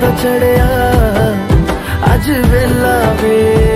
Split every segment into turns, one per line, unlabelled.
ਦਾ ਚੜਿਆ। ਅੱਜ ਵੇਲਾ ਵੇ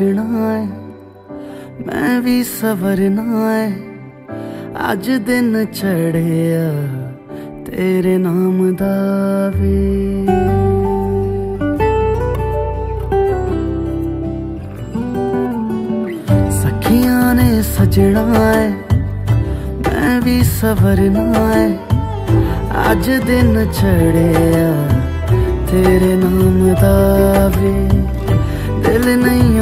ਨੇ ਸਜਣਾ ਮੈਂ ਵੀ ਸਵਰਨਾ ਹੈ। ਅੱਜ ਦਿਨ ਚੜਿਆ ਤੇਰੇ ਨਾਮ ਦਾ ਵੇ। ਸਖੀਆਂ ਨੇ ਸਜਣਾ ਹੈ, ਮੈਂ ਵੀ ਸਵਰਨਾ ਹੈ। ਅੱਜ ਦਿਨ ਚੜਿਆ ਤੇਰੇ ਨਾਮ ਦਾ ਵੇ।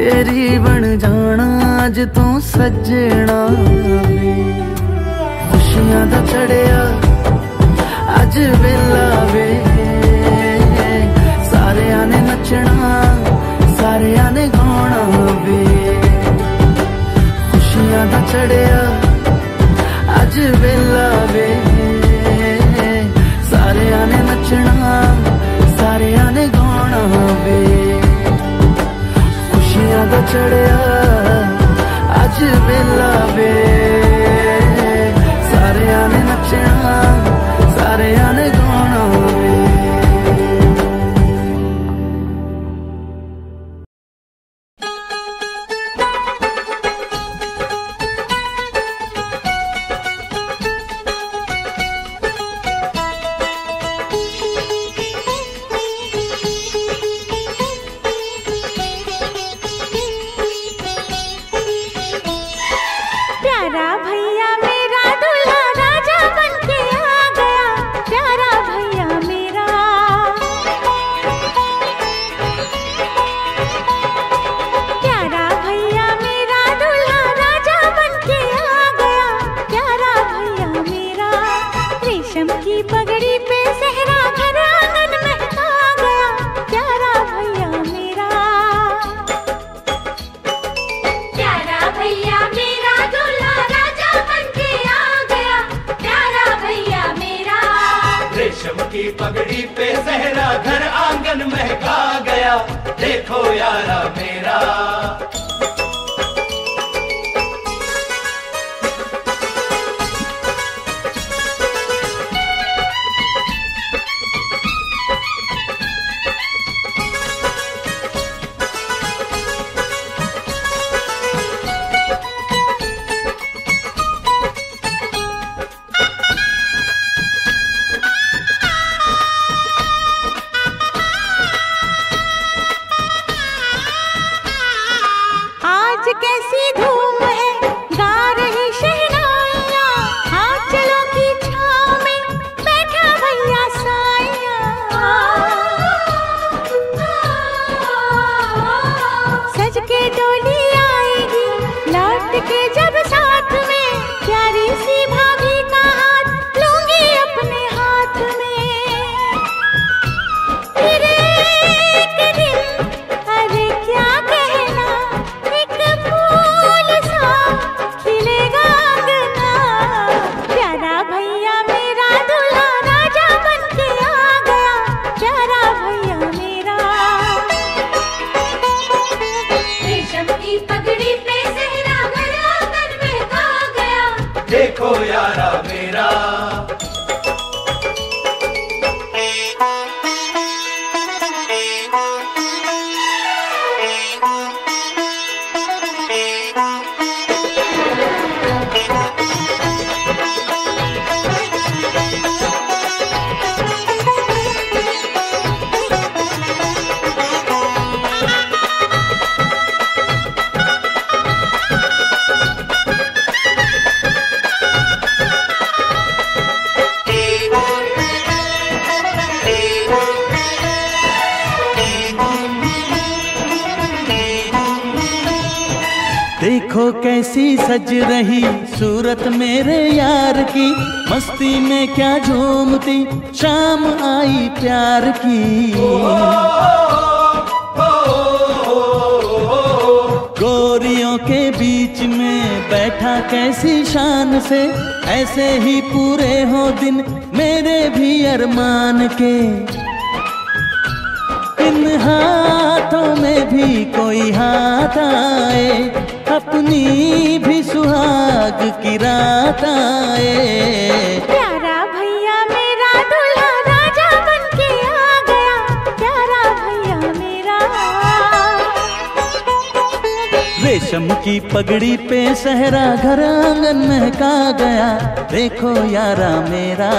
ਤੇਰੀ ਬਣ ਜਾਣਾ, ਅੱਜ ਤੂੰ ਸੱਜਣਾ ਵੇ। ਖੁਸ਼ੀਆਂ ਦਾ ਚੜਿਆ, ਅੱਜ ਵੇਲਾ ਵੇ। ਸਾਰਿਆਂ ਨੇ ਨੱਚਣਾ, ਸਾਰਿਆਂ ਨੇ ਗਾਉਣਾ ਵੇ। ਖੁਸ਼ੀਆਂ ਦਾ ਚੜਿਆ, ਅੱਜ ਵੇਲਾ ਵੇ। ਚੜਿਆ ਅੱਜ ਵੇਲਾ ਵੇ जाए
प्यारा भैया मेरा दूल्हा राजा बन के आ गया। प्यारा भैया मेरा। रेशम की पगड़ी पे सहरा घर आँगन
महका गया। देखो यारा मेरा।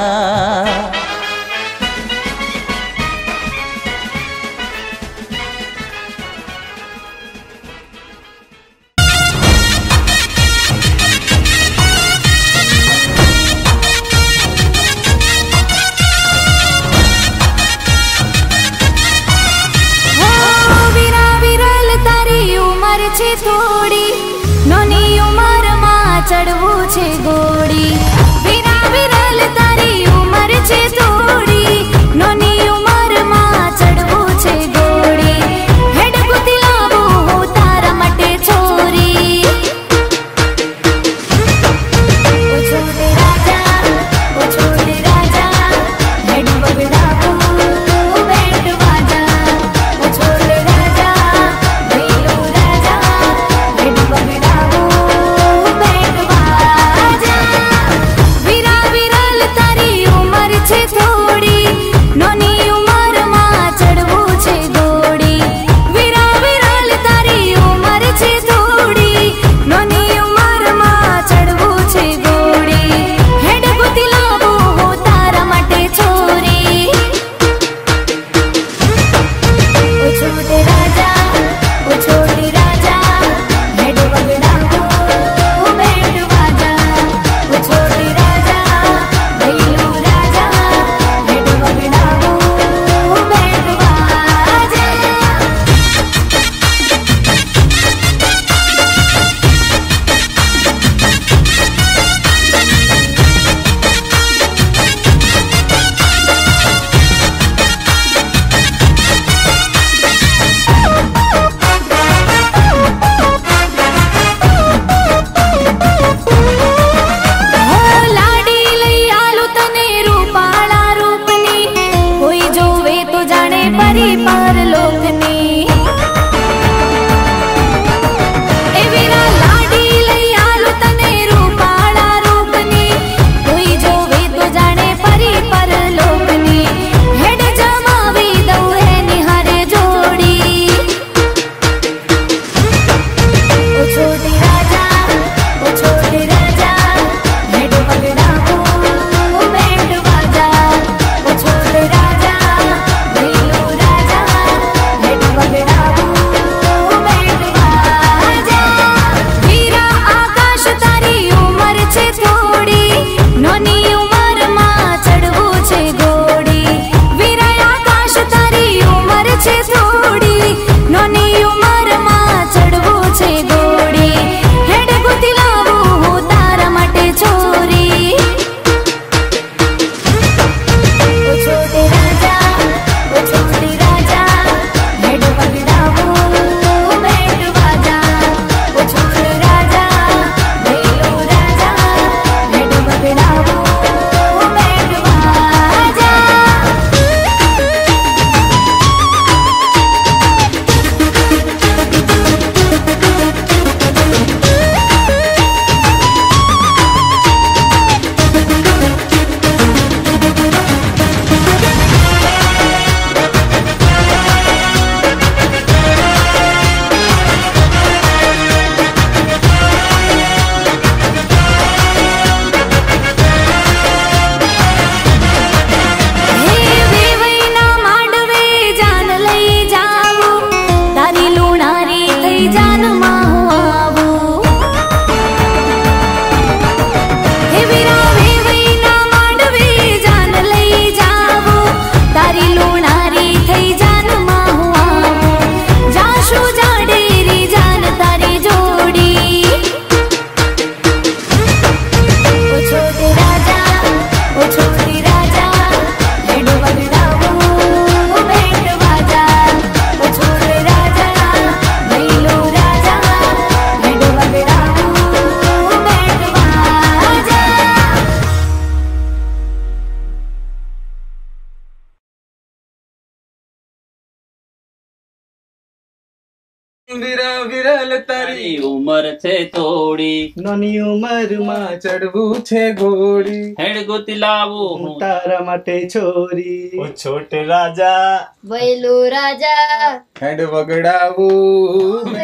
છે તોડી. નાની ઉંમરમાં ચડવું છે ગોળી. હેડ ગોતી લાવું હું. તારા માટે છોરી. ઓ છોટ રાજા. વૈલો રાજા.
હેડ વગડાવું.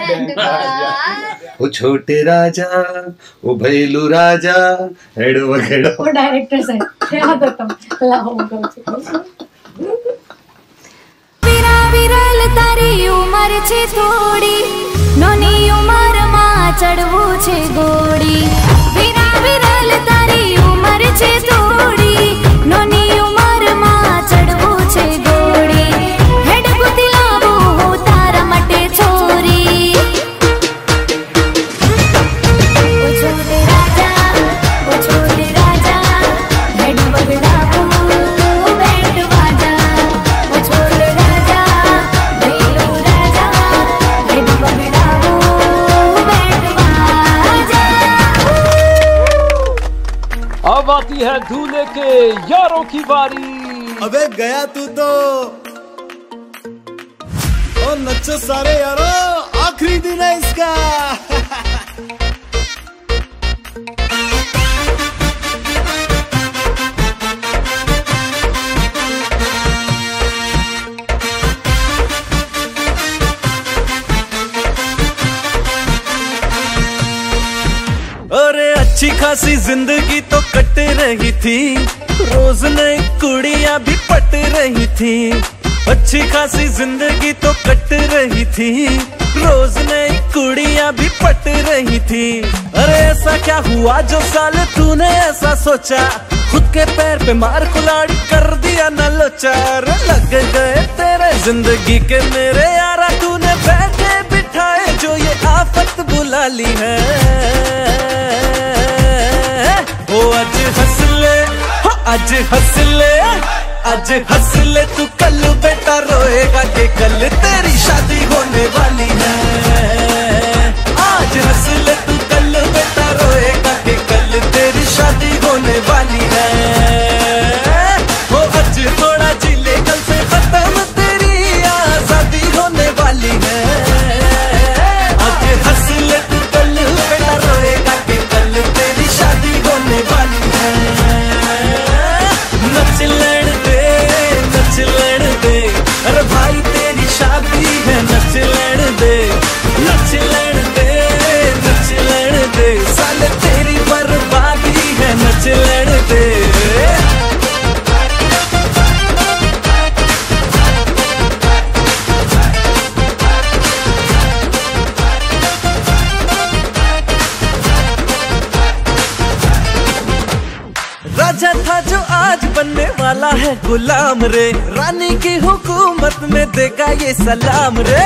ઓ છોટ રાજા. ઓ ભૈલું રાજા. હેડ વગેડો
ઓ ડાયરેક્ટર સાહેબ યાદ હતો લાવો
વિરા વિરલ તારી ઉંમર છે થોડી નોની ઉંમર ચડવું છે ગોડી વિરા વિરલ તારી ઉંમર છે થોડી નોની ઉંમરમાં
आती है दूल्हे के यारों की बारी।
अबे गया तू तो। ओ नच्चो सारे यारो, आखिरी दिन है इसका। अच्छी खासी ज़िंदगी तो कट रही थी। रोज नई कुड़ियाँ भी पट रही थी। अच्छी खासी ज़िंदगी तो कट रही थी। रोज नई कुड़ियाँ भी पट रही थी। अरे ऐसा क्या हुआ जो साल तूने ऐसा सोचा? खुद के पैर पे मार कुलाड़ी कर दिया न लोचा। अरे लग गए तेरे ज़िंदगी के मेरे यारा। तूने बैठे बिठाए जो ये आफत बुला ली है। ओ, आज हसले। हो, आज हसले। आज हंस ले तू कल बेटा रोएगा के कल तेरी शादी होने वाली है। आज हसले, तू कल बेटा रोएगा के कल तेरी शादी होने वाली हो। है गुलाम रे। रानी की हुकूमत में देगा ये सलाम रे।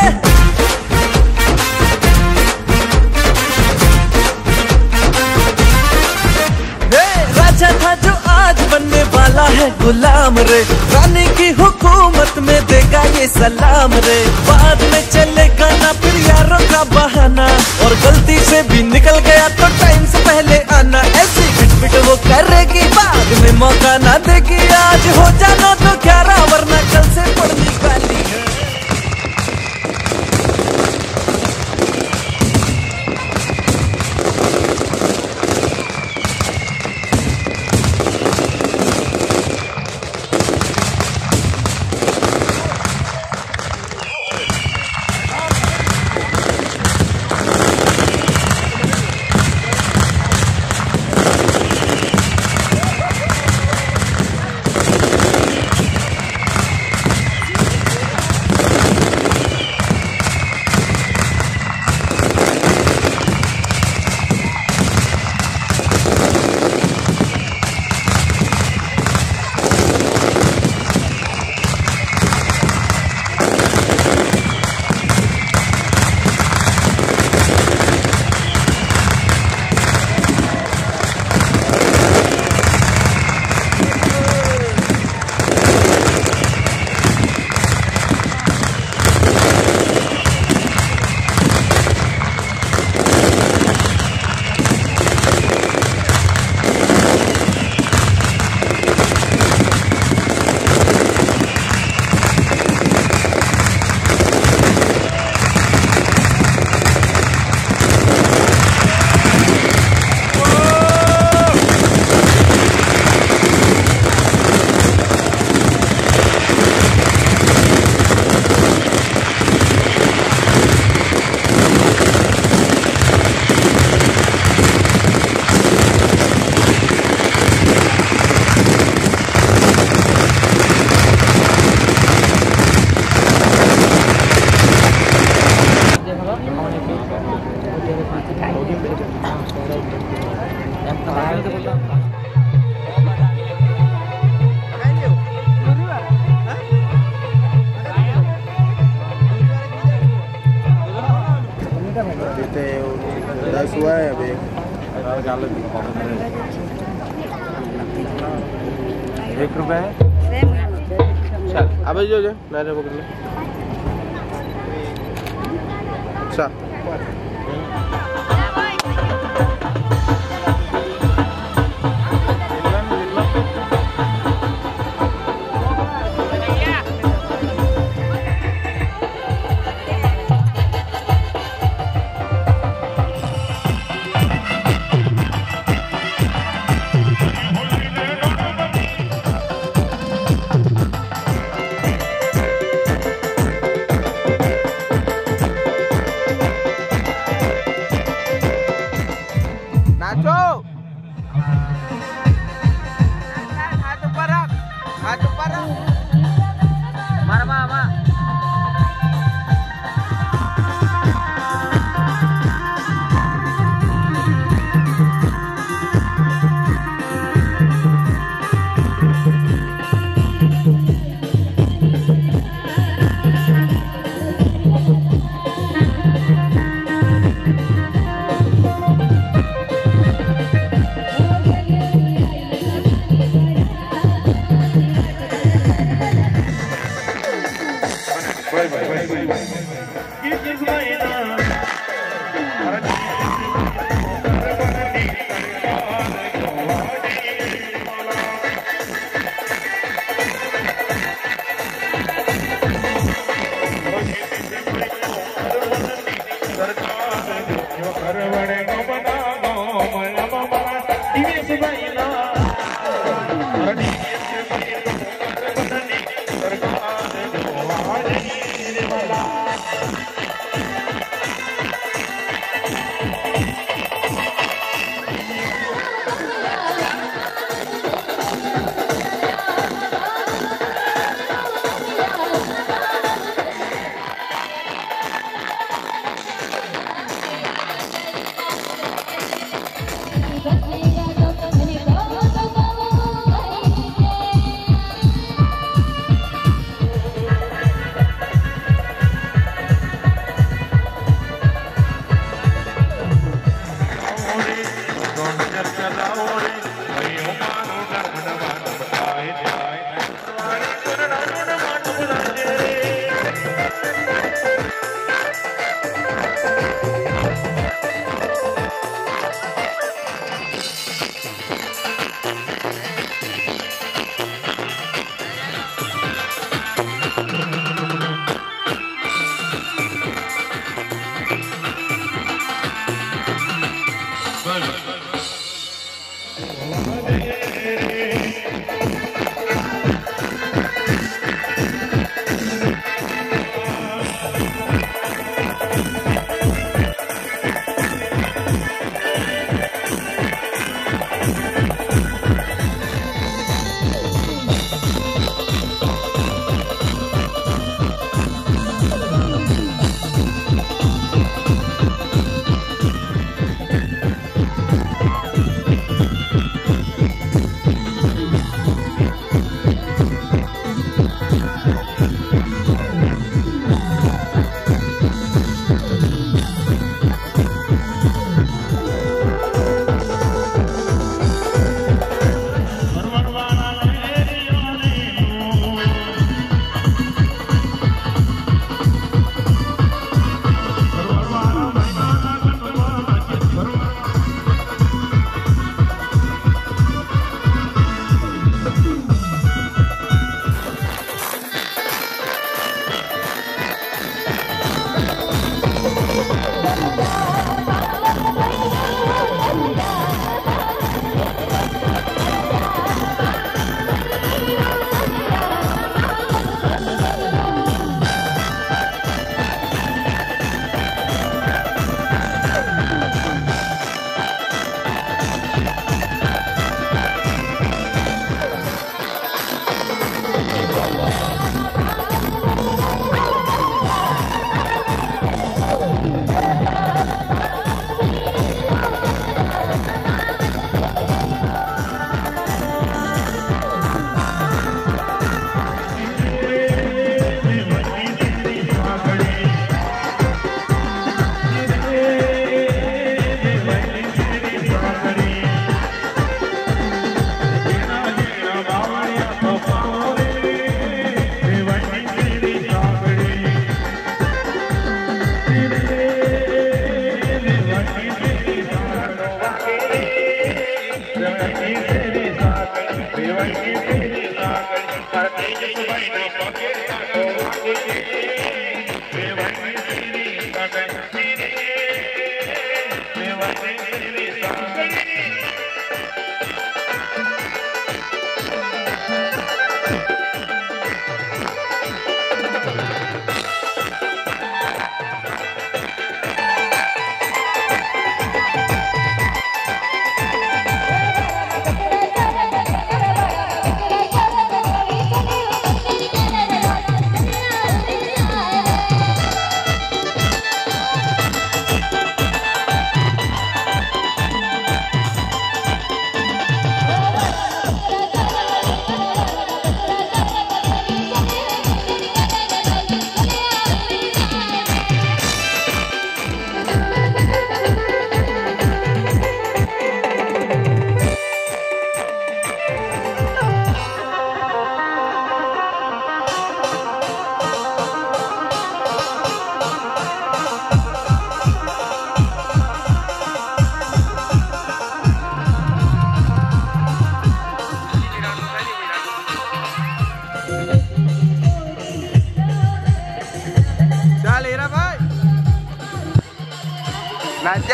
राजा था जो आज बनने वाला है गुलाम रे। रानी की हुकूमत में देगा ये सलाम रे। बाद में चलेगा ना फिर यारों का बहाना। और गलती से भी निकल गया तो टाइम से पहले आना। ऐसी खटपिट वो करेगी बाद में मौका ना देगी। आज हो जाना तो क्यारा वरना कल से पड़ने वाली है।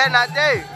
Bernadette.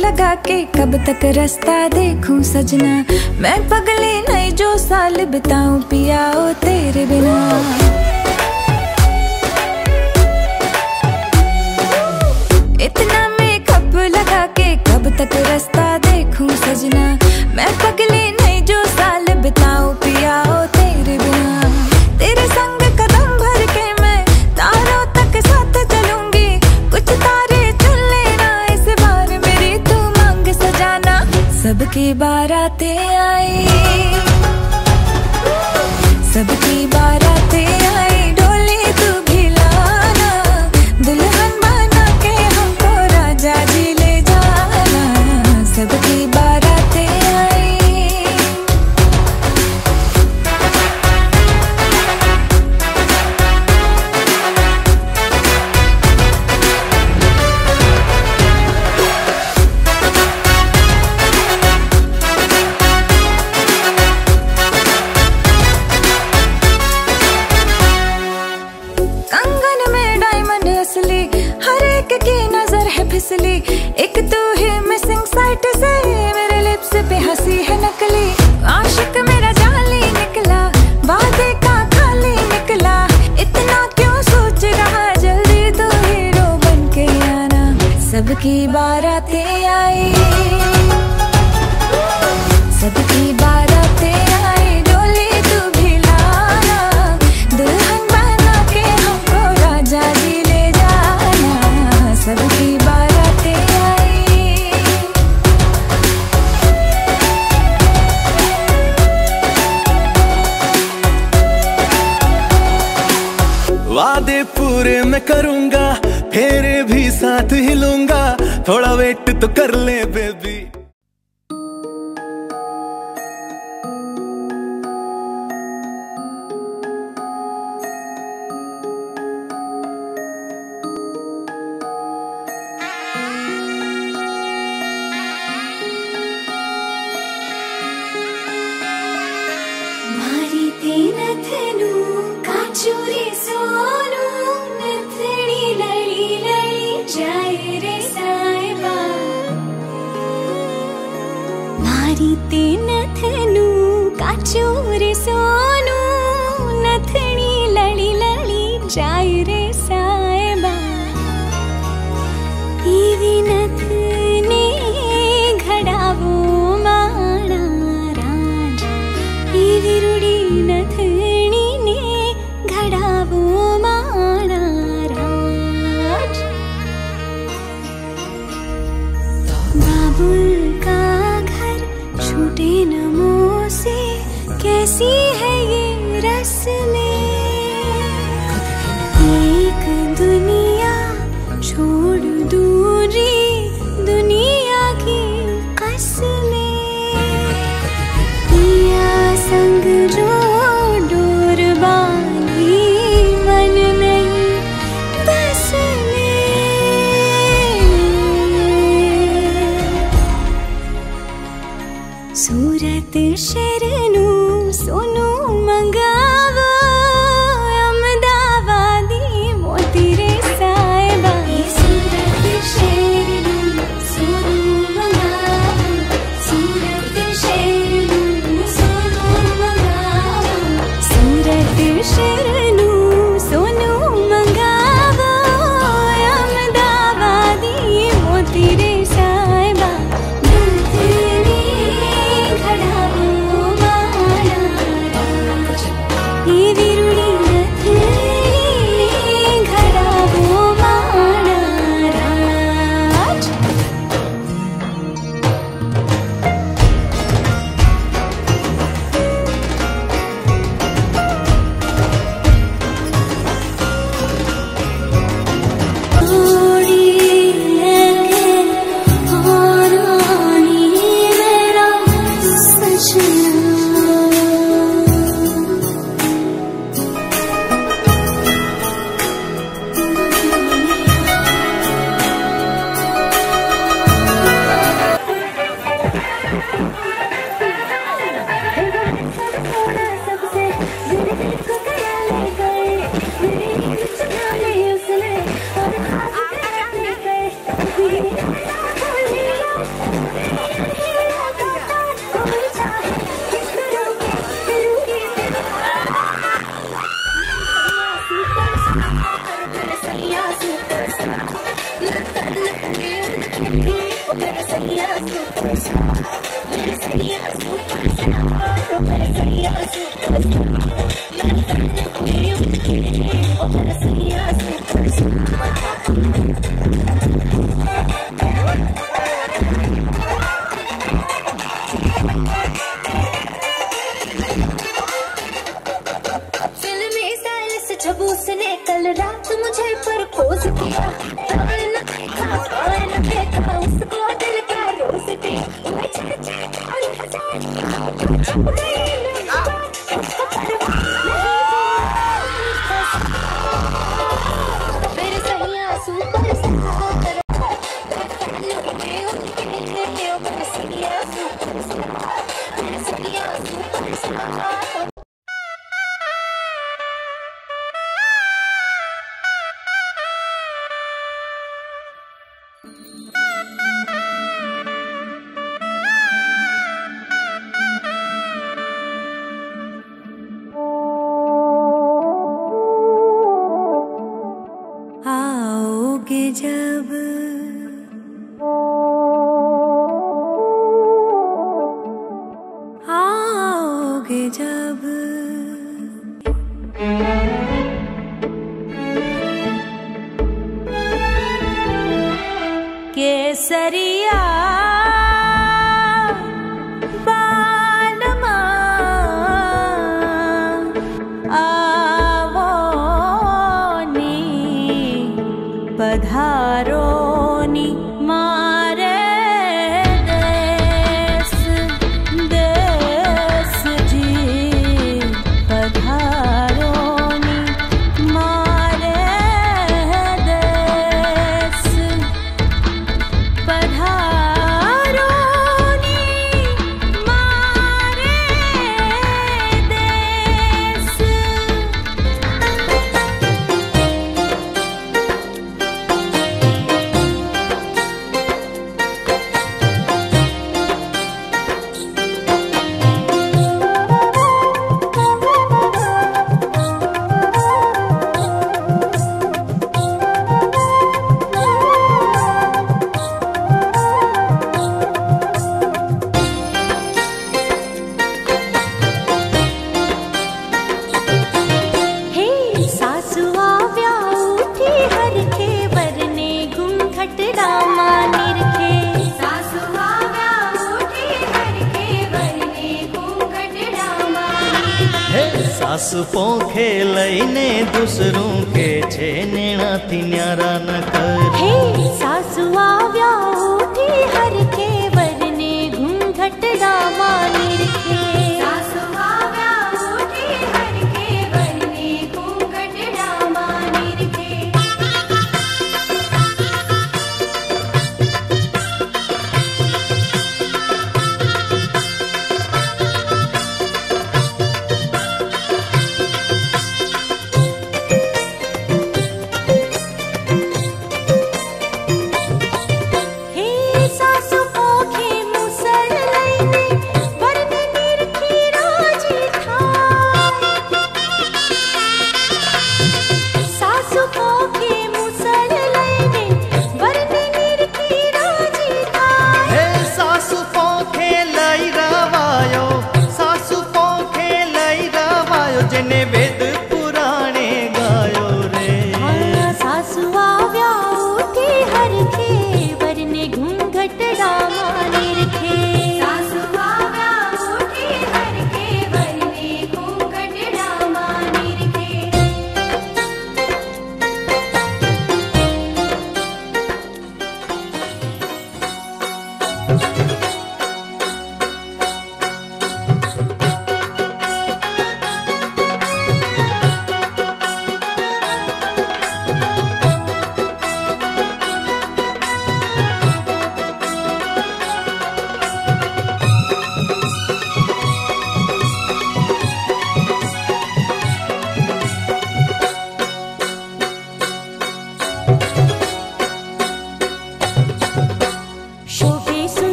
लगा के कब तक रास्ता देखूँ सजना? मैं पगले नहीं जो साल बिताऊं पियाओ तेरे बिना।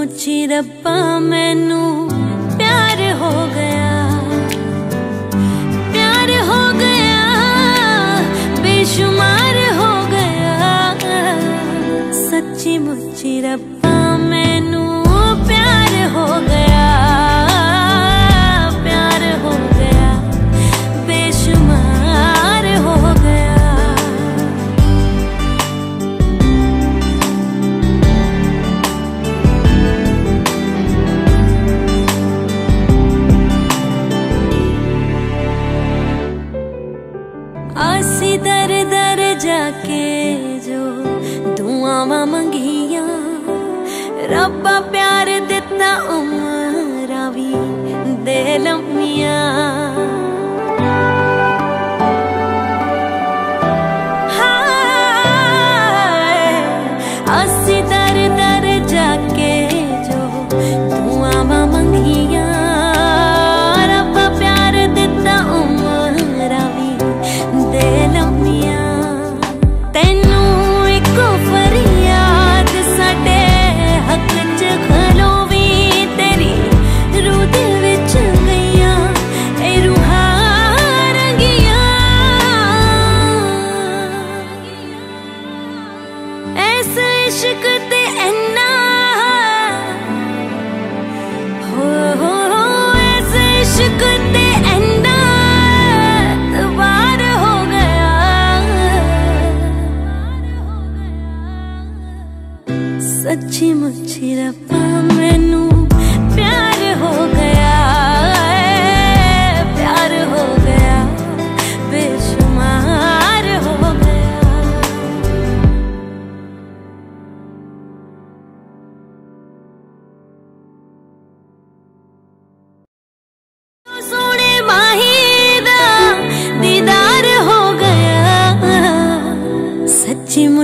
ਸੱਚੀ ਮੁੱਚੀ ਰੱਬਾ ਮੈਨੂੰ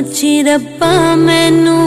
प् मैनू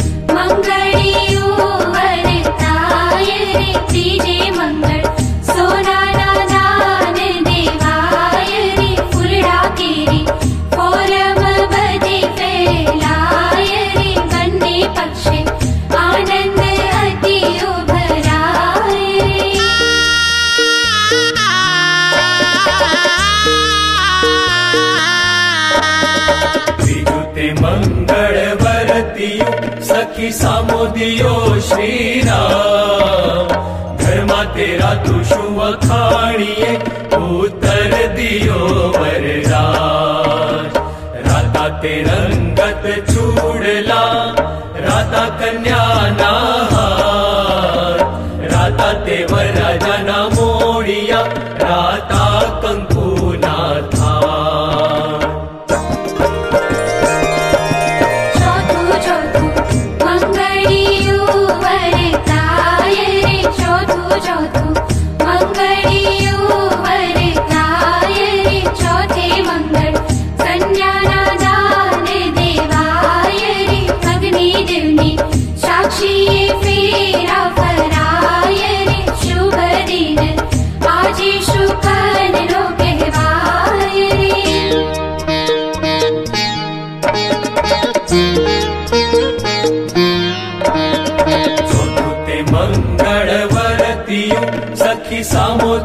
प्रियो श्रीराम धर्मा तेरा तु शुवखाणिये उतर दियो वरदान। राता ते
रंगत छूडला राता
रङ्ग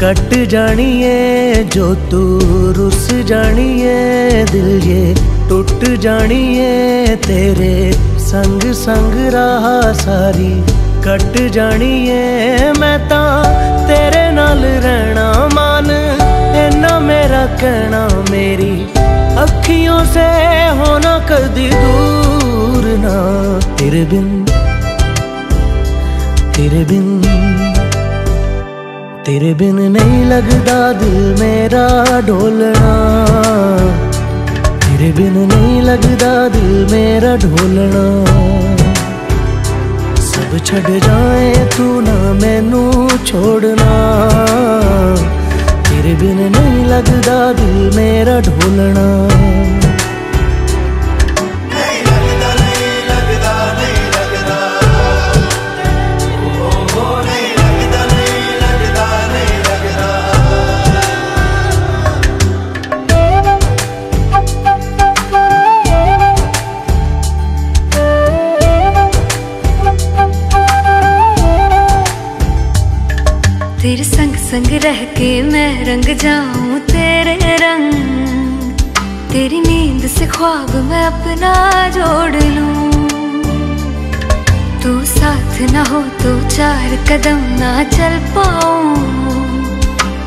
ਕੱਟ ਜਾਣੀ ਏ ਜੋ ਤੂੰ ਰੁੱਸ ਜਾਣੀ
ਏ ਦਿਲ ਏ ਟੁੱਟ ਜਾਣੀ ਏ ਤੇਰੇ ਸੰਗ ਸੰਗ
ਰਾਹ ਸਾਰੀ ਕੱਟ ਜਾਣੀ ਏ ਮੈਂ ਤਾਂ ਤੇਰੇ ਨਾਲ
ਰਹਿਣਾ
ਮਨ ਐਨਾ ਮੇਰਾ ਕਹਿਣਾ ਮੇਰੀ ਅੱਖੀਆਂ ਸੇ ਹੋਣਾ ਕਦੀ ਦੂਰ ਨਾ। ਤੇਰੇ ਬਿਨ ਤੇਰੇ ਬਿਨ ਤੇਰੇ ਬਿਨ ਨਹੀਂ ਲੱਗਦਾ ਦਿਲ ਮੇਰਾ ਢੋਲਣਾ ਤੇਰੇ ਬਿਨ ਨਹੀਂ ਲੱਗਦਾ ਦਿਲ ਮੇਰਾ ਢੋਲਣਾ ਸਭ ਛੱਡ ਜਾਏ ਤੂੰ ਨਾ ਮੈਨੂੰ
ਛੋੜਨਾ। ਤੇਰੇ ਬਿਨ ਨਹੀਂ ਲੱਗਦਾ ਦਿਲ ਮੇਰਾ ਢੋਲਣਾ रह
के मैं रंग जाऊँ तेरे रंग। तेरी नींद से ख्वाब मैं अपना जोड़ लूँ। तू साथ ना हो तो चार कदम ना चल पाऊँ।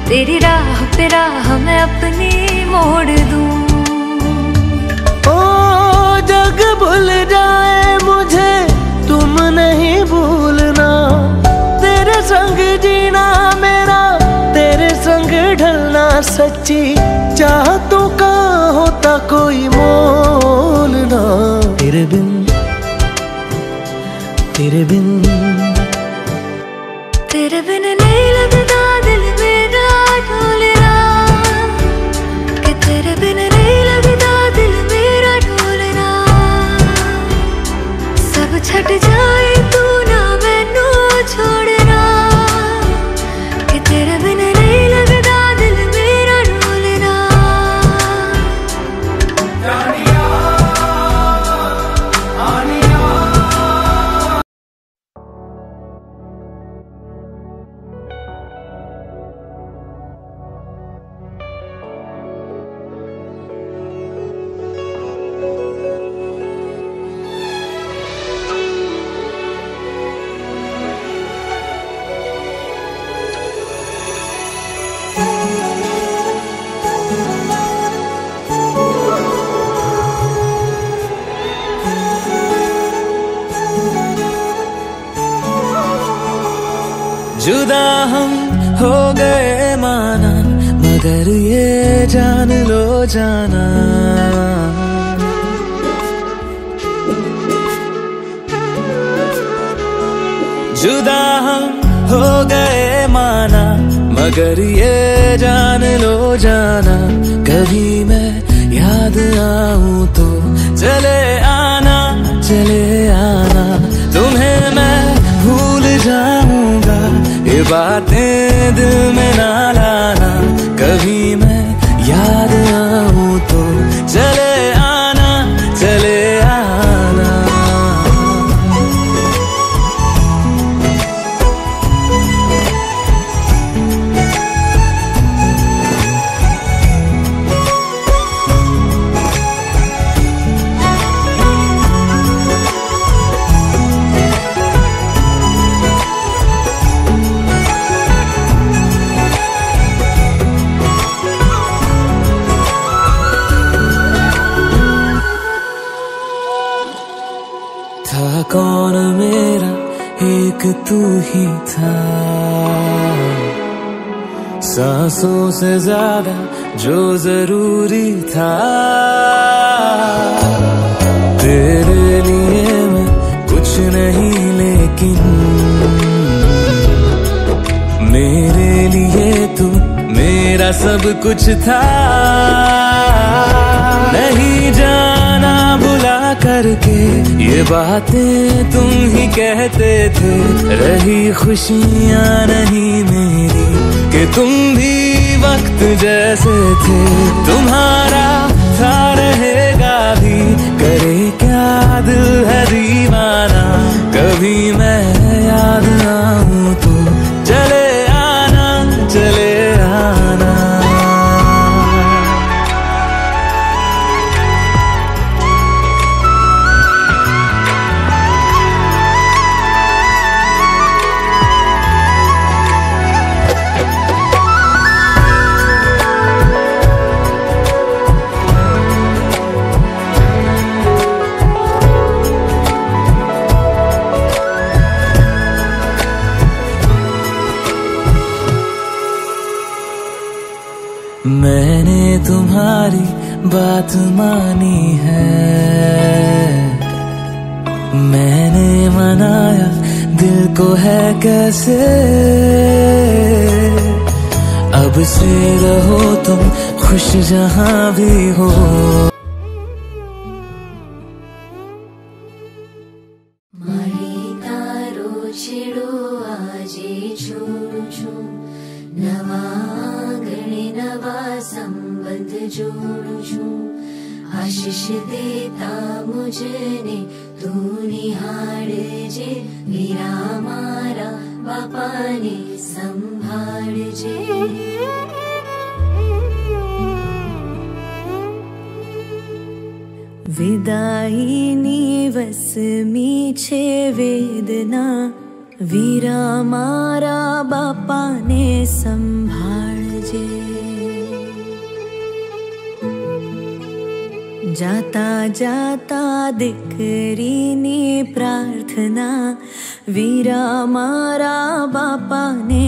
तेरी राह पे राह मैं अपनी मोड़ दूँ।
ओ, जग भूल जाए मुझे, तुम नहीं भूलना। तेरे संग
ना सच्ची चाहतों का होता कोई मोल ना। तेरे बिन तेरे बिन। तेरे बिन नहीं लगता
जान। जुदा हम हो गए माना, मगर ये जान लो जाना। कभी मैं याद आऊँ तो चले आना चले आना। तुम्हें मैं भूल जाऊँगा, ये बातें दिल में से ज़्यादा जो ज़रूरी था। तेरे लिए मैं कुछ नहीं, लेकिन मेरे लिए तू मेरा सब कुछ था। नहीं जाना बुला करके ये बातें तुम ही कहते थे। रही खुशियाँ नहीं मेरी कि तुम भी वक्त जैसे थे, तुम्हारा था रहेगा भी। करे क्या दिल है दीवाना, कभी मैं याद आऊँ तो। चले बात मानी है। मैंने मनाया, दिल को है कैसे? अब से रहो तुम, खुश जहाँ भी हो।
नवा संबंध
जोड़। छूं आशीष देता मुझने तू निहार जे मेरा मारा बापा ने संभाल ीराजे विदायिनी छे वेदना वीरा मारा बापा ने
सम्भा जाता जाता दरिनि
प्रार्थना। वीरा बापाजे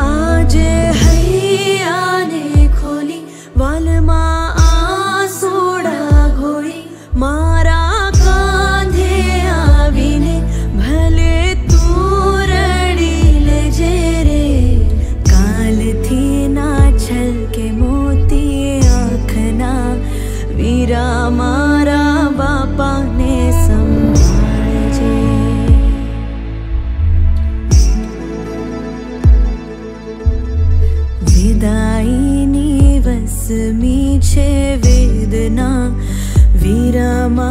आजे हेलि बलमा वेदना विरमा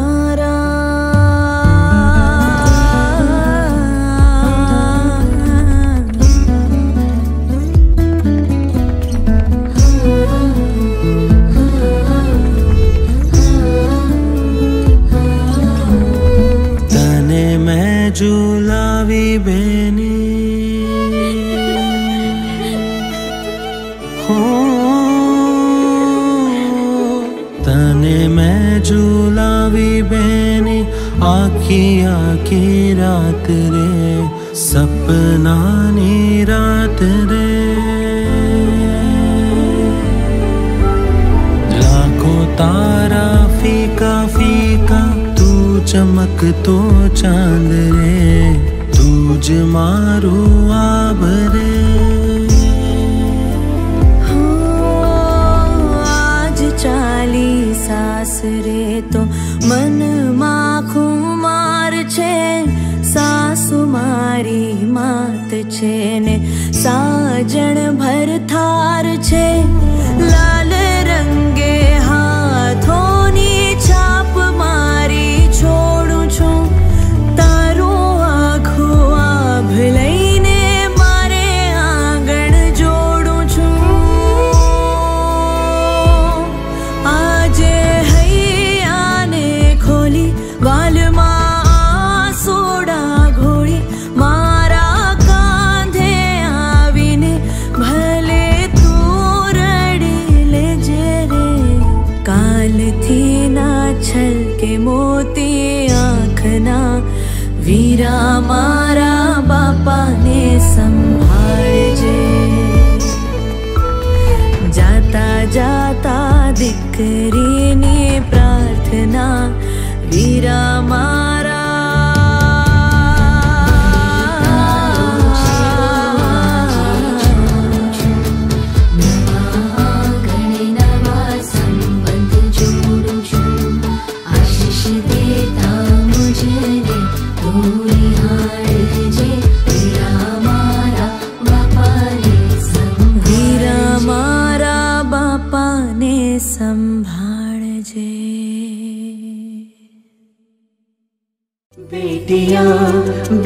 किया के रात रे सपना ने रात रे। लाखों तारा फीका फीका तू चमक तो चांद रे तु
मारू चल रे। મારી માત છે ને સાજણ ભરથાર છે.
લા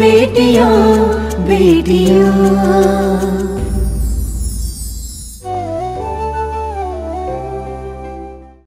बेटियों बेटियों।